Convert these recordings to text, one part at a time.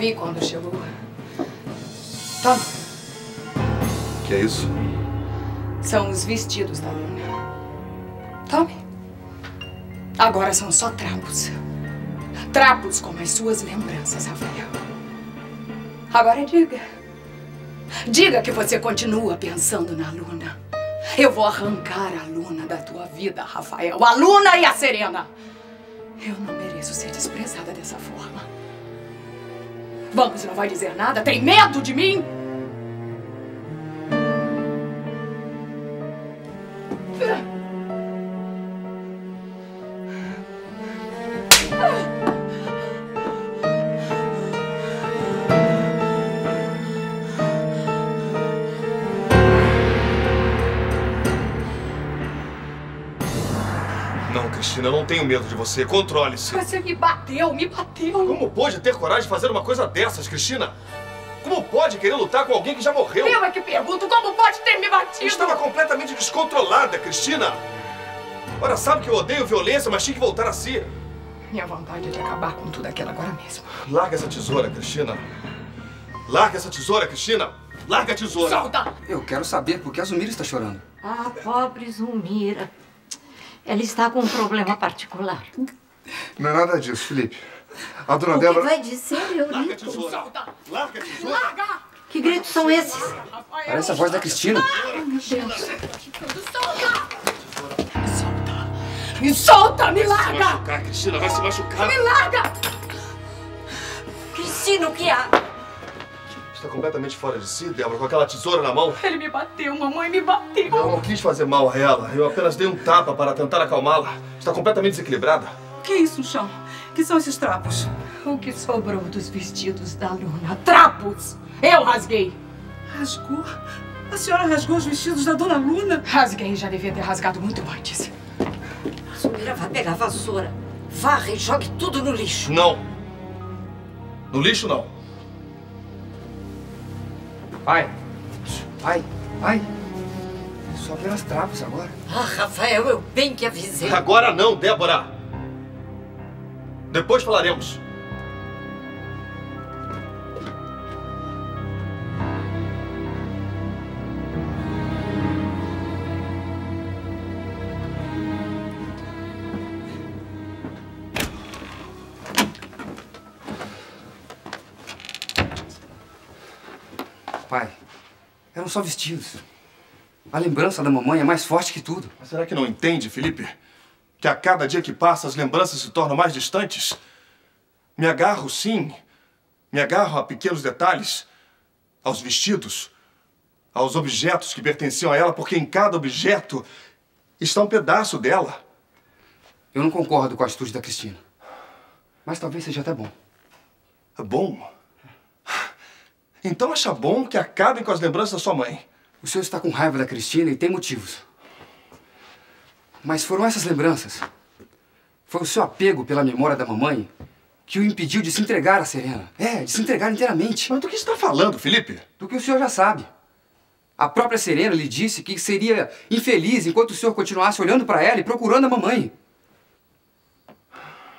vi quando chegou. Toma. Que é isso? São os vestidos da Luna. Tome. Agora são só trapos. Trapos como as suas lembranças, Rafael. Agora diga. Diga que você continua pensando na Luna. Eu vou arrancar a Luna da tua vida, Rafael. A Luna e a Serena. Eu não mereço ser desprezada dessa forma. Vamos, não vai dizer nada? Tem medo de mim? Não, Cristina, eu não tenho medo de você. Controle-se. Você me bateu, me bateu. Como pode ter coragem de fazer uma coisa dessas, Cristina? Como pode querer lutar com alguém que já morreu? Eu é que pergunto, como pode ter me batido? Estava completamente descontrolada, Cristina. Ora, sabe que eu odeio violência, mas tinha que voltar a si. Minha vontade é de acabar com tudo aquilo agora mesmo. Larga essa tesoura, Cristina. Larga essa tesoura, Cristina. Larga a tesoura. Solta! Eu quero saber por que a Zumira está chorando. Ah, pobre Zulmira. Ela está com um problema particular. Não é nada disso, Felipe. A dona O que Débora. vai dizer, Larga a Eurico? tesoura. Solta! Larga a tesoura. Larga! Que gritos são esses? Parece a voz da Cristina. Ai, meu Deus. Solta! Me solta! Me solta! Me Vai se larga! machucar, Cristina. Vai se machucar. Me larga! Cristina, o que há? Está completamente fora de si, Débora, com aquela tesoura na mão. Ele me bateu, mamãe me bateu. Eu não quis fazer mal a ela. Eu apenas dei um tapa para tentar acalmá-la. Está completamente desequilibrada. Que isso no chão? Que são esses trapos? O que sobrou dos vestidos da Luna? Trapos! Eu rasguei! Rasgou? A senhora rasgou os vestidos da dona Luna? Rasguei, já devia ter rasgado muito antes. A Zulmira vai pegar a vassoura. Varre e jogue tudo no lixo. Não. No lixo, não. Pai. Pai. Pai. Só apenas trapos agora. Ah, Rafael, eu bem que avisei. Agora não, Débora. Depois falaremos. Pai. Eram só vestidos. A lembrança da mamãe é mais forte que tudo. Mas será que não entende, Felipe? Que a cada dia que passa as lembranças se tornam mais distantes? Me agarro, sim. Me agarro a pequenos detalhes, aos vestidos, aos objetos que pertenciam a ela, porque em cada objeto está um pedaço dela. Eu não concordo com a atitude da Cristina. Mas talvez seja até bom. É bom. Então acha bom que acabem com as lembranças da sua mãe. O senhor está com raiva da Cristina e tem motivos. Mas foram essas lembranças. Foi o seu apego pela memória da mamãe que o impediu de se entregar a Serena. É, de se entregar inteiramente. Mas do que você está falando, Felipe? Do que o senhor já sabe. A própria Serena lhe disse que seria infeliz enquanto o senhor continuasse olhando para ela e procurando a mamãe.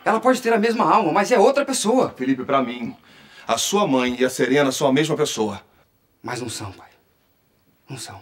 Ela pode ter a mesma alma, mas é outra pessoa. Felipe, pra mim, a sua mãe e a Serena são a mesma pessoa. Mas não são, pai. Não são.